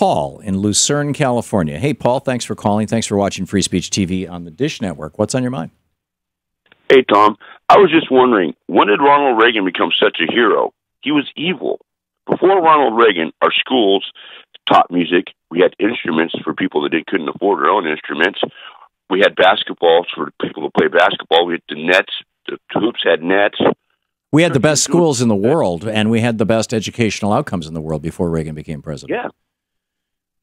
Paul in Lucerne, California. Hey, Paul, thanks for calling. Thanks for watching Free Speech TV on the Dish Network. What's on your mind? Hey, Thom. I was just wondering, when did Ronald Reagan become such a hero? He was evil. Before Ronald Reagan, our schools taught music. We had instruments for people that couldn't afford their own instruments. We had basketballs for people to play basketball. We had the nets. The hoops had nets. We had the best schools in the world, and we had the best educational outcomes in the world before Reagan became president. Yeah.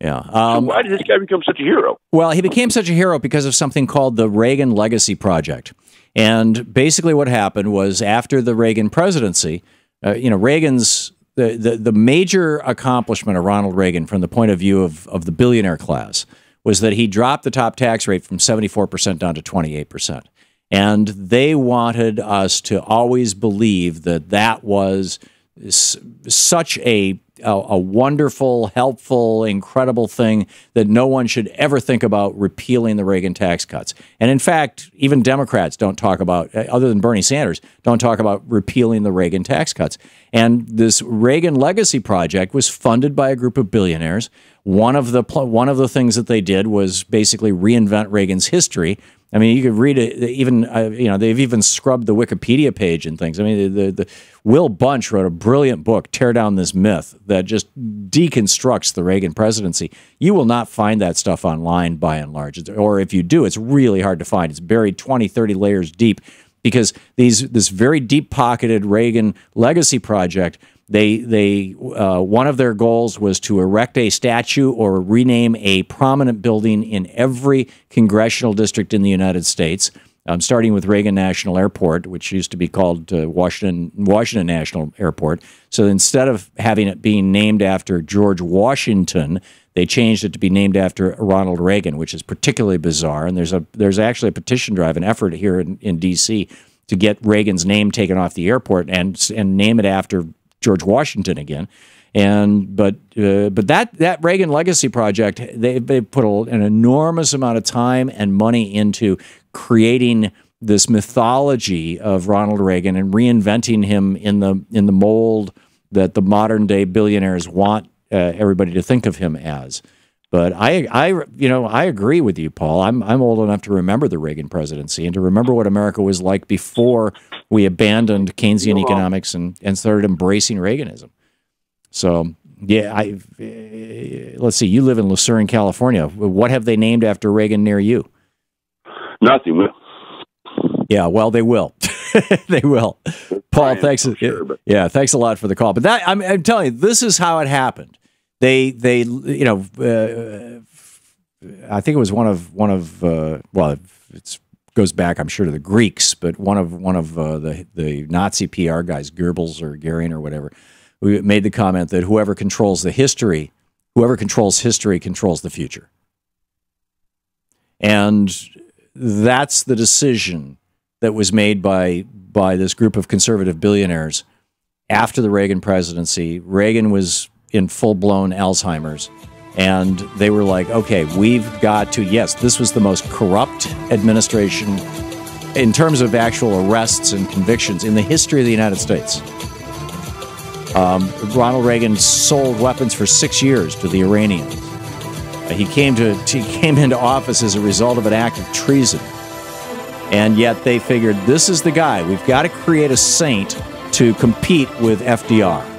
Yeah. Um, so why did this guy become such a hero? Well, he became such a hero because of something called the Reagan Legacy Project. And basically, what happened was after the Reagan presidency, uh, you know, Reagan's the, the, the major accomplishment of Ronald Reagan from the point of view of, of the billionaire class was that he dropped the top tax rate from 74% down to 28%. And they wanted us to always believe that that was such a, a, a, wonderful, helpful, incredible thing that no one should ever think about repealing the Reagan tax cuts. And in fact, even Democrats don't talk about, uh, other than Bernie Sanders, don't talk about repealing the Reagan tax cuts. And this Reagan Legacy Project was funded by a group of billionaires. One of the one of the things that they did was basically reinvent Reagan's history I mean, you could read it. Even uh, you know they've even scrubbed the Wikipedia page and things. I mean, the, the, the, Will Bunch wrote a brilliant book, "Tear Down This Myth," that just deconstructs the Reagan presidency. You will not find that stuff online by and large, or if you do, it's really hard to find. It's buried 20, 30 layers deep because these this very deep pocketed Reagan legacy project they they uh, one of their goals was to erect a statue or rename a prominent building in every congressional district in the United States. Um, starting with Reagan National Airport, which used to be called uh, Washington Washington National Airport. So instead of having it being named after George Washington, they changed it to be named after Ronald Reagan, which is particularly bizarre. And there's a there's actually a petition drive, an effort here in, in D.C. to get Reagan's name taken off the airport and and name it after George Washington again. And but uh, but that that Reagan Legacy Project they they put a, an enormous amount of time and money into creating this mythology of Ronald Reagan and reinventing him in the in the mold that the modern day billionaires want uh, everybody to think of him as. But I, I, you know, I agree with you, Paul. I'm, I'm old enough to remember the Reagan presidency and to remember what America was like before we abandoned Keynesian economics and, and started embracing Reaganism. So, yeah, I, uh, let's see. You live in Lucerne, California. What have they named after Reagan near you? Nothing. Yeah, well, they will. they will. Paul, thanks. Sure, yeah, thanks a lot for the call. But that I'm, I'm telling you, this is how it happened they they you know uh, I think it was one of one of uh, well it goes back I'm sure to the Greeks, but one of one of uh, the the Nazi PR guys, Goebbels or Goering or whatever, we made the comment that whoever controls the history, whoever controls history controls the future, and that's the decision that was made by by this group of conservative billionaires after the Reagan presidency. Reagan was in full blown Alzheimer's. And they were like, okay, we've got to, yes, this was the most corrupt administration in terms of actual arrests and convictions in the history of the United States. Um, Ronald Reagan sold weapons for six years to the Iranians. He came to he came into office as a result of an act of treason, and yet they figured this is the guy. We've got to create a saint to compete with FDR.